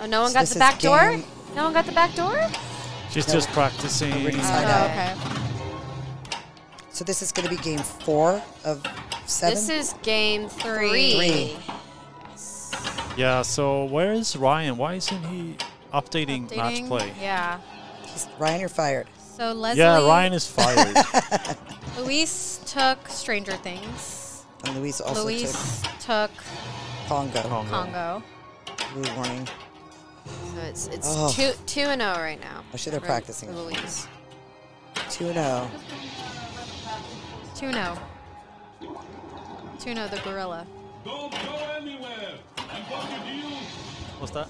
Oh, no one So got the back door? game- No one got the back door? She's No. just practicing. Already Oh, okay. So this is going to be game four of seven. This is game three. Three. Yeah, so where is Ryan? Why isn't he updating, match play? Yeah. He's- Ryan, you're fired. So Leslie. Yeah, Ryan is fired. Louise took Stranger Things. And Louise also Louise took took Congo. Congo. Congo. Blue warning. So it's it's Oh. two two and zero right now. I should have for- practicing. for Louise. 2 and 0. Tuno. Tuno the gorilla. Don't go anywhere. I'm talking to you. What's that?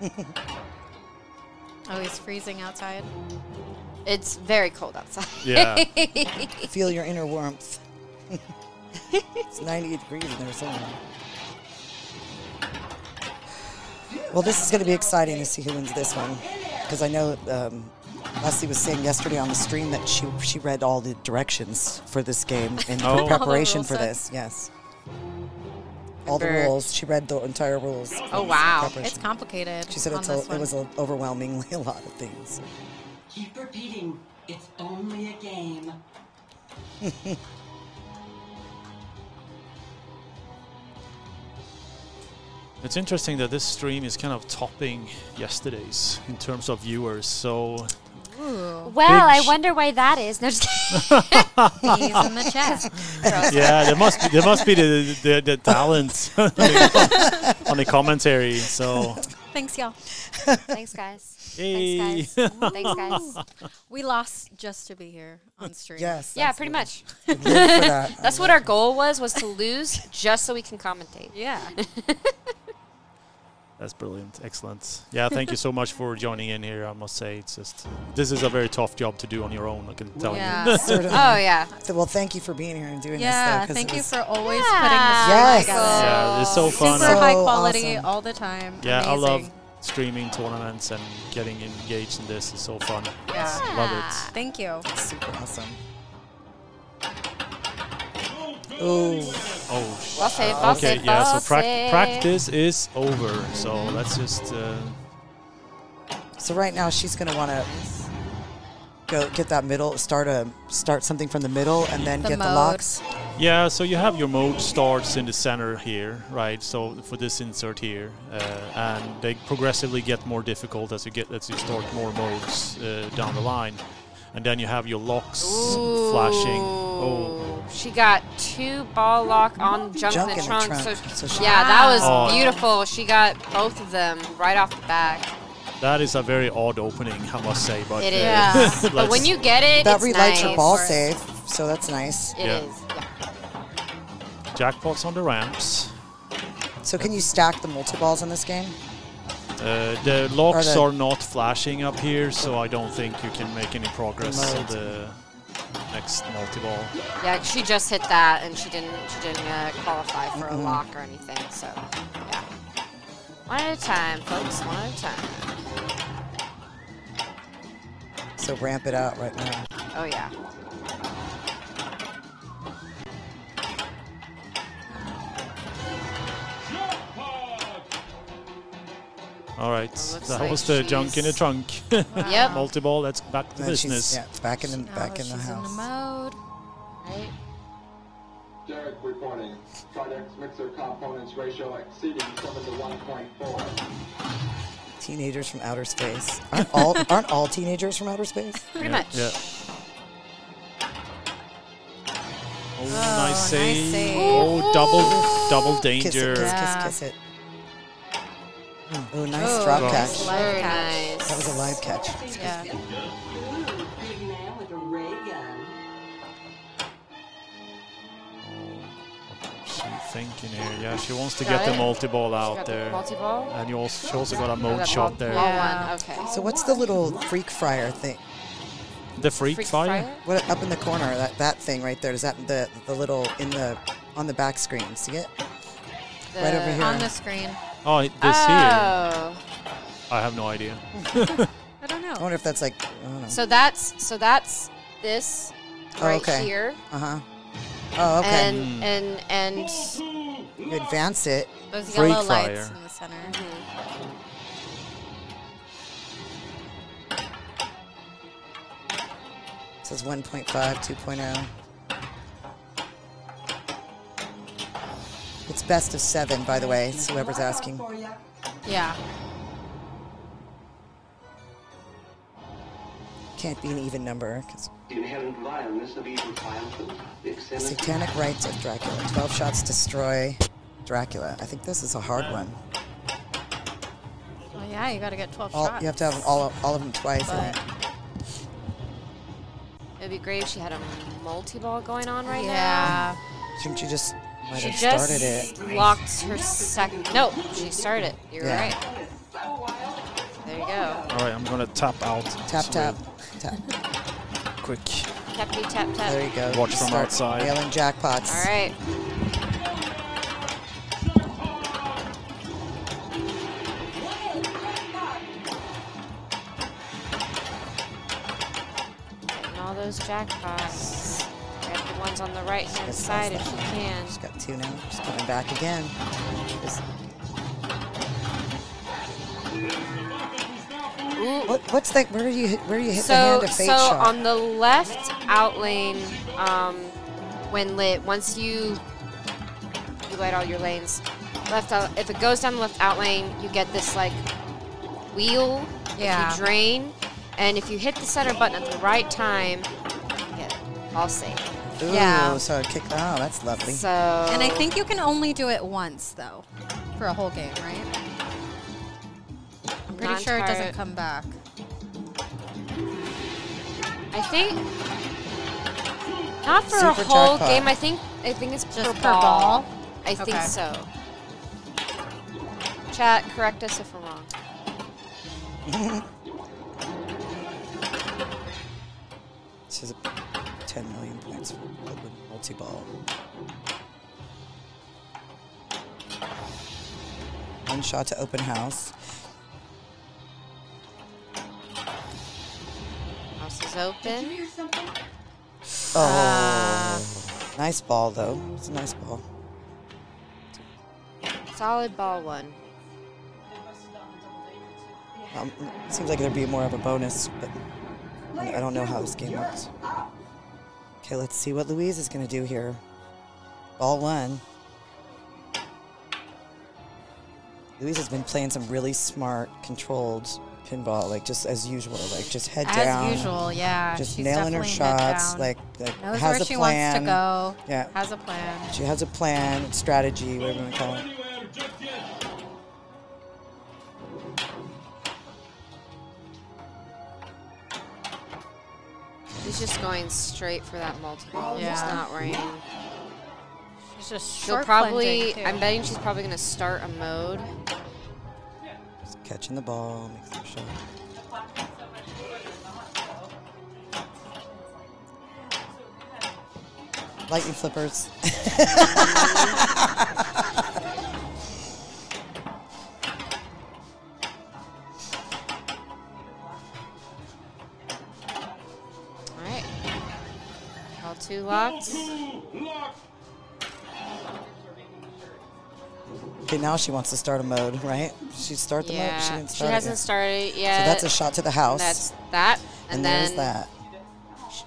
Oh, he's freezing outside. It's very cold outside. Yeah. Feel your inner warmth. it's 98 degrees in there somewhere. Well, this is going to be exciting to see who wins this one. Because I know um, Leslie was saying yesterday on the stream that she she read all the directions for this game in Oh. Preparation for sets. this. Yes. All the rules. She read the entire rules. Oh, wow. It's complicated. She said on it's a, it was a, overwhelmingly a lot of things. Keep repeating. It's only a game. It's interesting that this stream is kind of topping yesterday's in terms of viewers. So Ooh, Well, I wonder why that is. No, just he's in the chat. yeah, there must be there must be the the, the talent on the- commentary. So Thanks, y'all. Thanks, guys. Yay. Thanks, guys. Thanks, guys. We lost just to be here on stream. Yes. Yeah, pretty what- much. I live for that. I That's what our goal was, was to lose just so we can commentate. Yeah. That's brilliant, excellent. Yeah, thank you so much for joining in here. I must say, it's just this is a very tough job to do on your own. I can tell you. Yeah. Certainly. Oh, yeah. Well, thank you for being here and doing Yeah. this. though, 'cause Thank you for always Yeah. putting this Yes. together. Yeah, it's so fun. Super So high quality awesome. all the time. Yeah, I love streaming tournaments and getting engaged in this. is so fun. Yeah. Love it. Thank you. super awesome. Oh, Oh, sh- Ball save, ball okay, save, yeah. So prac- save. practice is over. So let's just. Uh, so right now she's gonna want to go get that middle, start a start something from the middle, and then The get the locks. Yeah, so you have your mode starts in the center here, right? So for this insert here, uh, and they progressively get more difficult as you get as you start more modes uh, down the line, and then you have your locks flashing. Oh, She got two ball lock on junk, Junk in the in the trunk. trunk. So, So she- yeah, that was Oh. beautiful. She got both of them right off the back. that is a very odd opening, I must say. But It uh, is. Yeah. but when you get it, That it's relights your ball For it. save, so that's nice. It is. Yeah. yeah. jackpots on the ramps, So can you stack the multi balls in this game? uh, the locks the- are not flashing up here, so I don't think you can make any progress on the next multi-ball. Yeah, she just hit that, and she didn't. She didn't uh, qualify for a Mhm. lock or anything. So, yeah. One at a time, folks. One at a time. So ramp it out right now. Oh yeah. All right, that like was the uh, junk in the she's- trunk. Yep. Multi-ball, let's back to And she's business. yeah, back in the Now back in the house. in the mode. Right. Derek reporting. Tridex mixer components ratio exceeding 7 to 1.4. Teenagers from outer space. Aren't all aren't all teenagers from outer space? Pretty Yeah, much. Yeah. Oh, oh, nice nice save. save. Oh, double, double Kiss danger. it, kiss, Yeah. kiss, kiss it. Oh, nice Oh, drop Well. catch. Live Very catch. nice. That was a live catch. Yeah. Big man with a ray gun. She thinking here. Yeah, she wants to Got get the multi-ball out got the there. multi-ball. And you also, she also got a mode that shot there. ball Yeah. one. Okay. So what's the little freak fryer thing? The freak, Freak fire? fire? What up in the corner? That that thing right there. Is that the the little in the on the back screen? See it? Right over here. On the screen. Oh, this here. Oh. I have no idea. I don't know. I wonder if that's like. I don't know. So that's so that's this Oh, right okay. here, Uh huh. Oh, okay. and and and You advance it. Those Freak yellow lights in the center. It says 1.5, 2.0. It's best of seven, by the way, so whoever's asking. For. Yeah. Can't be an even number. 'cause The inherent vileness of evil triumphant, Satanic rites of Dracula. 12 shots destroy Dracula. I think this is a hard one. Well, yeah, you got to get 12 All, shots. you have to have all, all of them twice. But- It'd be great if she had a multi-ball going on right now. Yeah. Shouldn't you just might She have just started it? locked her second. No, she started it. You're Yeah. right. There you go. All right, I'm gonna tap out. Tap, So tap, tap. Quick. Tappity tap tap. There you go. Watch Just from start outside. Nailing jackpots. All right. Getting all those jackpots. Get ones on the right hand Just side if you can. She's got two now. Just coming back again. Just- Ooh. what, what's that? Where do you hit? Where do you hit the hand of fate so shot? on the left out lane, um, when lit, once you you light all your lanes, left out. If it goes down the left out lane, you get this like wheel. Yeah. If you drain, and if you hit the center button at the right time, you get all safe. Ooh, yeah. So it kick. Oh, that's lovely. So. And I think you can only do it once, though, for a whole game, right? I'm pretty Not sure it doesn't come back. I think not for a whole jackpot. game. I think I think it's Just per, per ball. ball? I think so. Chat, correct us if we're wrong. This is a 10 million points for Bloodwood multi-ball. One shot to open house. House is open. Oh, nice ball though. It's a nice ball. Solid ball one. Um, it seems like there'd be more of a bonus, but I I don't know how this game works. Okay, let's see what Louise is going to do here. Ball one. Louise has been playing some really smart, controlled pinball, like just as usual, like just head As down. As usual, yeah. Just she's nailing her shots, like, like knows has where a she plan. wants to go. Yeah. Has a plan. She has a plan, strategy, whatever you want to call it. Just going straight for that multi-ball. He's not worrying. She's just She'll probably. too. I'm betting she's probably gonna start a mode. Just catching the ball, makes her shot. Lightning flippers. locked. Okay, now she wants to start a mode, right? She start the mode. She Yeah. didn't She start it hasn't started yet. started So yet. that's a shot to the house. That's that. And, and then there's that.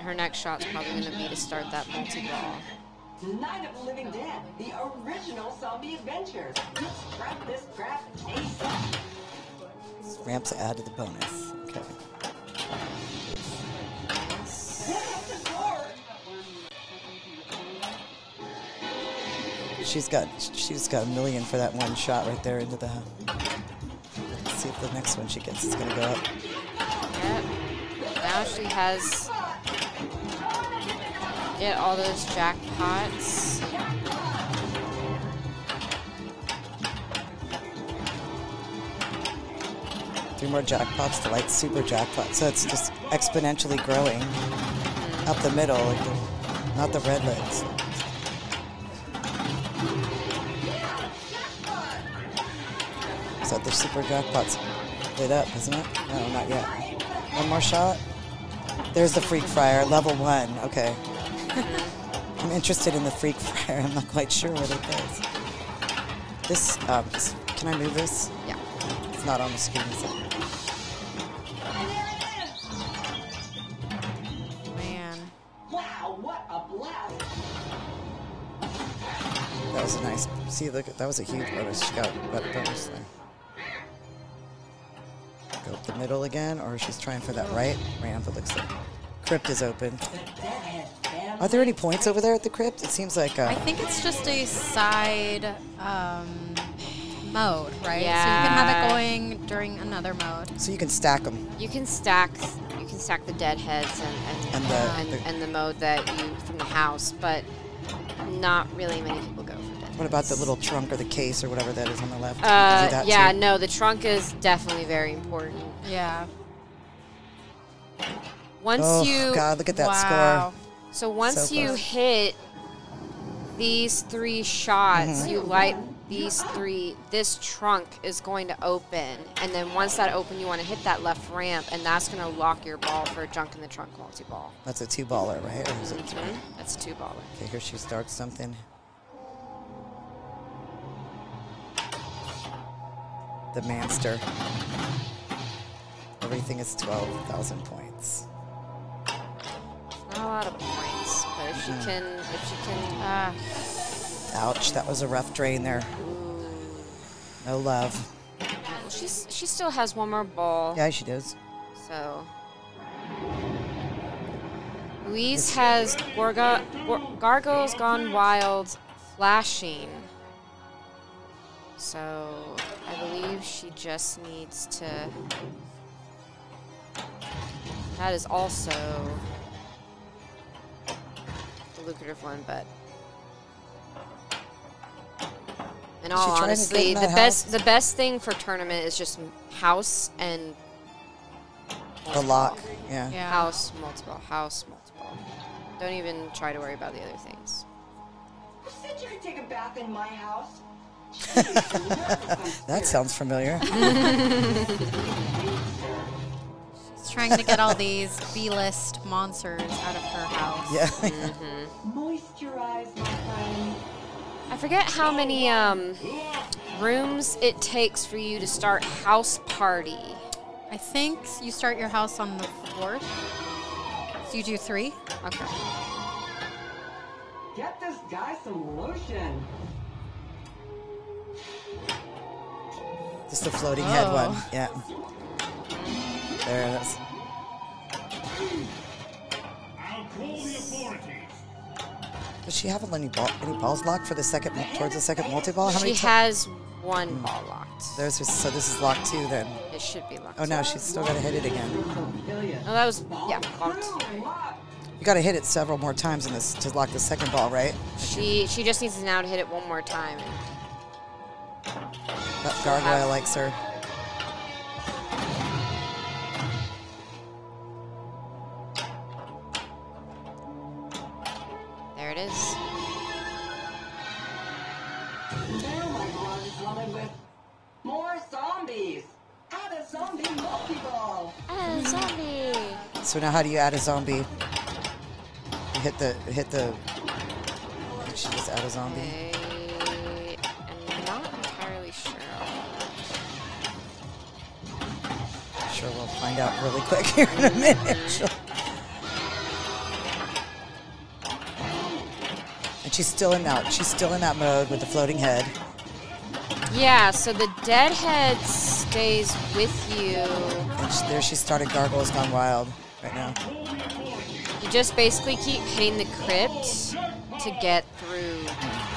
her next shot's probably gonna be to start that multi-ball. Night of the Living Dead, the original zombie adventures. Scrap this crap ASAP. Ramps add to the bonus. She's got she's got a million for that one shot right there into the. Let's see if the next one she gets is gonna go up. Yep. Now she has get all those jackpots. Three more jackpots to like super jackpot. So it's just exponentially growing up the middle, like the, not the red legs. Super jackpots lit up, isn't it? No, not yet. One more shot. There's the freak fryer, level one. Okay. I'm interested in the freak fryer. I'm not quite sure what it is. This, um, can I move this? Yeah. It's not on the screen. Is it? Man. Wow, what a blast! That was a nice. See, look, that was a huge bonus. She got that bonus there. Go up the middle again, or she's trying for that right ramp. It looks like crypt is open. The deadhead family. Are there any points over there at the crypt? It seems like. Uh, I think it's just a side um, mode, right? Yeah. So you can have it going during another mode. so you can stack them. You can stack you can stack the deadheads and and, And the- and, the- and the mode that you from the house, but not really many people go for deadheads. What about the little trunk or the case or whatever that is on the left? Uh, yeah, too? no, the trunk is definitely very important. Yeah. Once you Oh you God! Look at that wow. score. so once So you hit these three shots, Mm-hmm. you light these three. This trunk is going to open, and then once that open, you want to hit that left ramp, and that's going to lock your ball for a junk in the trunk multi ball. That's a two baller, right? Or is it three? That's a two baller. Okay, here she starts something. The Manster. Everything is 12,000 points. Not a lot of points, but if she Mm-hmm. can, if she can, Ah. Ouch, that was a rough drain there. No love. well, she's she still has one more ball. Yeah, she does. So Louise has Gorga, Gor- Gargoyles Gone Wild flashing. So I believe she just needs to. That is also the lucrative one, but. In Is all she trying to get honesty, in the that best the best thing for tournament is just house and The lock. Yeah. Yeah. House, multiple, house, multiple. Don't even try to worry about the other things. Who said you could take a bath in my house? That sounds familiar. She's trying to get all these B-list monsters out of her house. yeah. Moisturize, my friend. I forget how many um, rooms it takes for you to start house party. I think you start your house on the fourth. So you do three. Okay. Get this guy some lotion. Just the floating head Oh. one. Yeah. There it is. I'll call the authorities. Does she have any, ball, any balls locked for the second towards the second multi-ball? How She many? has one hmm. ball locked. There's just, so this is locked two then. It should be locked. Oh no, she's still got to hit it again. No, that was yeah locked. You got to hit it several more times in this to lock the second ball, right? She she just needs to now to hit it one more time. That gargoyle likes her. There it is. Now my blood is flooded with more zombies. Add a zombie multi-ball. Ah, zombie. So now, how do you add a zombie? You hit the hit the. Did she just add a zombie? I find out really quick here in a minute. And she's still in that. She's still in that mode with the floating head. Yeah, so the deadhead stays with you. And she, there she started Gargoyles Gone Wild right now. You just basically keep hitting the crypt to get through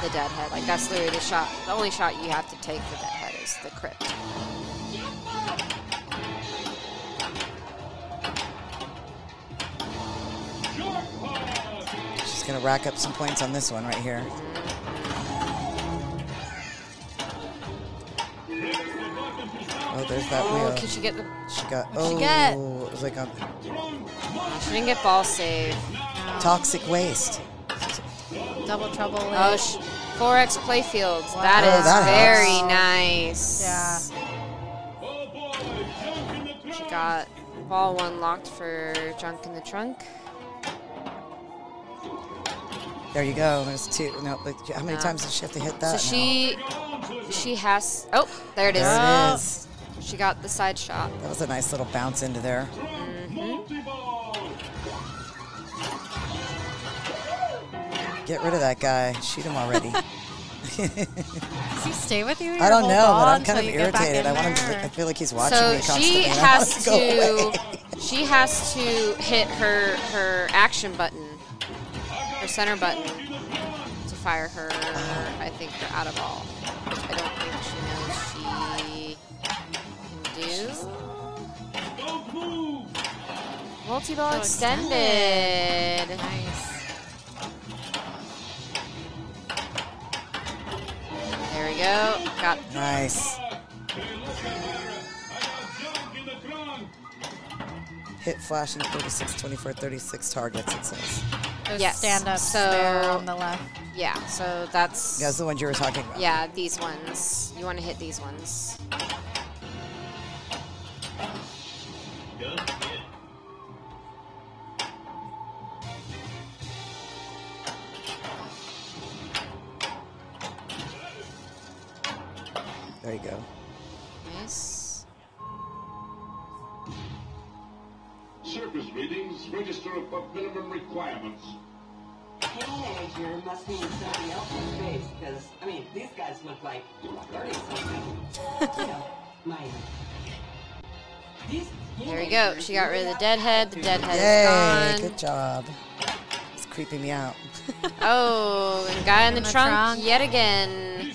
the deadhead. Like that's literally the shot. The only shot you have to take for that deadhead is the crypt. She's gonna rack up some points on this one right here. Oh, there's that Oh, wheel. can she get the? She got. What'd she oh, get? it was like a She didn't get ball save. toxic waste. Double trouble. Oh, with- sh- 4x playfield. That Oh, is that very helps. nice. yeah. Oh boy, junk in the trunk. She got ball one locked for junk in the trunk. There you go. There's two. No, but how many No. times does she have to hit that? now? she On she has. Oh, there it is. There it oh. is. She got the side shot. That was a nice little bounce into there. Multi-ball. Get rid of that guy. Shoot him already. Does he stay with you? I don't know, but I'm kind of until you get back irritated. I want him to. I feel like he's watching So me constantly. she and I has want to to. She has to hit her her action button, her center button, to fire her. I think her out of ball. Which I don't think she knows she can do. Multi-ball So extended. Nice. There we go. Got Nice. Hey, look at her. I got junk in the trunk. Hit flashing 36, 24, 36 targets, it says. Those Yes, stand-ups so- there on the left. yeah. So that's That's the ones you were talking about. yeah. These ones. You want to hit these ones. Surface readings register above minimum requirements. Teenager must mean somebody else's face, because, I mean, these guys look like 30 something. you know, my. There we go. She got rid of the deadhead. The deadhead Yay! is gone. Good job. It's creeping me out. Oh, and guy in the, In the trunk, trunk. yet again.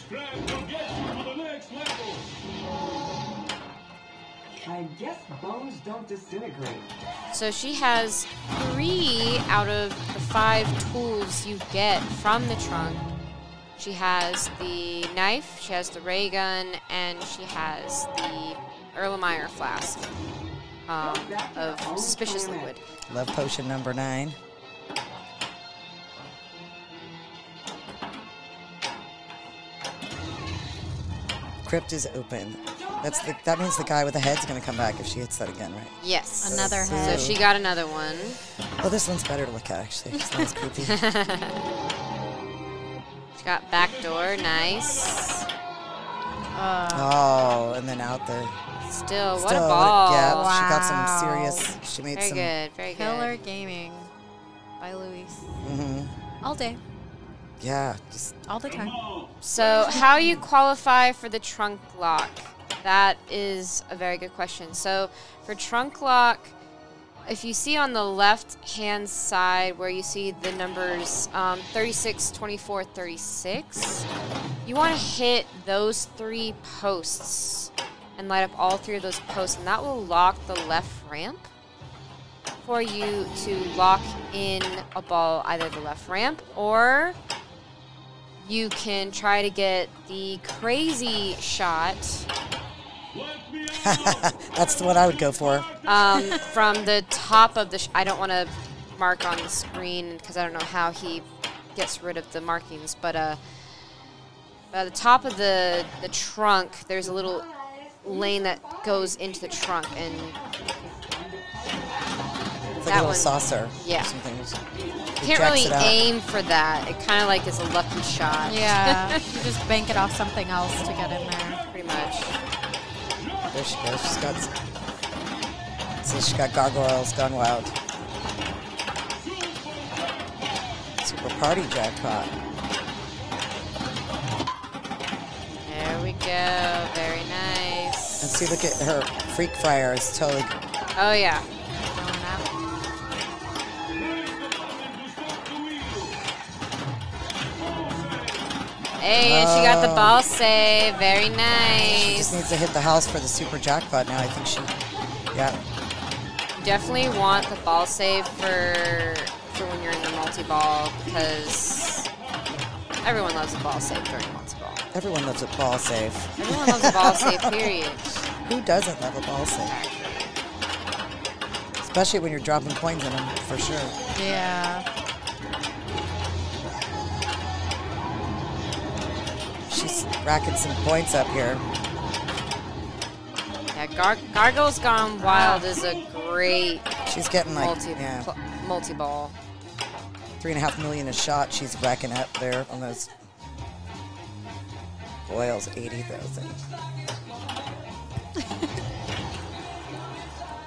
Don't disintegrate. So she has three out of the five tools you get from the trunk. She has the knife, she has the ray gun, and she has the Erlenmeyer flask um, of suspicious liquid. Love potion number nine. Crypt is open. That's the, that means the guy with the head's gonna come back if she hits that again, right? Yes. Another head. So she got another one. Well, this one's better to look at actually. It's not as creepy. She got back door, nice. Uh, Oh, and then out the. Still, what still, a ball. Yeah, she got some Wow. serious. She made Very some. good, very Killer good. Gaming by Louise. hmm All day, Yeah, just all the time. So, how you qualify for the trunk lock? That is a very good question. So, for trunk lock, if you see on the left hand side where you see the numbers um, 36, 24, 36, you want to hit those three posts and light up all three of those posts, and that will lock the left ramp for you to lock in a ball, either the left ramp or you can try to get the crazy shot. that's the one I would go for. um, from the top of the. Sh- I don't want to mark on the screen because I don't know how he gets rid of the markings, but uh, at the top of the the trunk, there's a little lane that goes into the trunk, and It's like That a little one. saucer. Yeah. Or something. It can't really aim for that. It kind of like is a lucky shot. Yeah, you just bank it off something else to get in there. There she goes. She's got. So she got gargoyles gone wild. Super party jackpot. There we go. Very nice. And see, look at her freak fryer. It's totally. Oh yeah. Hey, and she got the Oh. ball save. Very nice. She just needs to hit the house for the super jackpot now. I think she. Yeah. Definitely want the ball save for for when you're in the multi-ball because everyone loves a ball save during multi-ball. Everyone loves a ball save. Everyone loves a ball save, period. Who doesn't love a ball save? Especially when you're dropping coins in them, for sure. Yeah. Racking some points up here. Yeah, Gar- Gargoyles Gone Wild is a great She's getting like multi, yeah. multi ball. three and a half million a shot. She's racking up there on those spoils 80,000.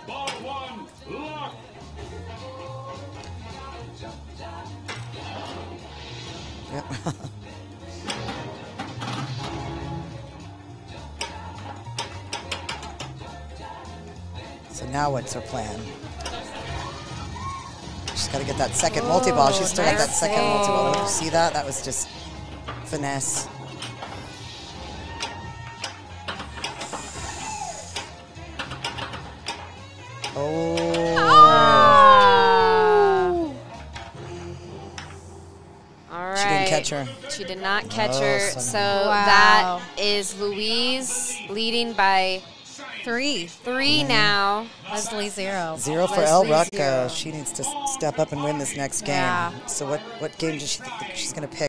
Ball one, lock. Yep. so now what's her plan? She's got to get that second multi-ball. She's still got that second multi-ball. Did you see that? That was just finesse. Oh. oh! All right. She didn't catch her. She did not catch Oh, her. son of a- So Wow. that is Louise leading by Three. three now. Leslie zero. Zero for El Leslie, Ruck. zero. Uh, she needs to step up and win this next game. Yeah. So what, what game does she think she's going to pick?